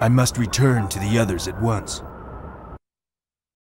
I must return to the others at once.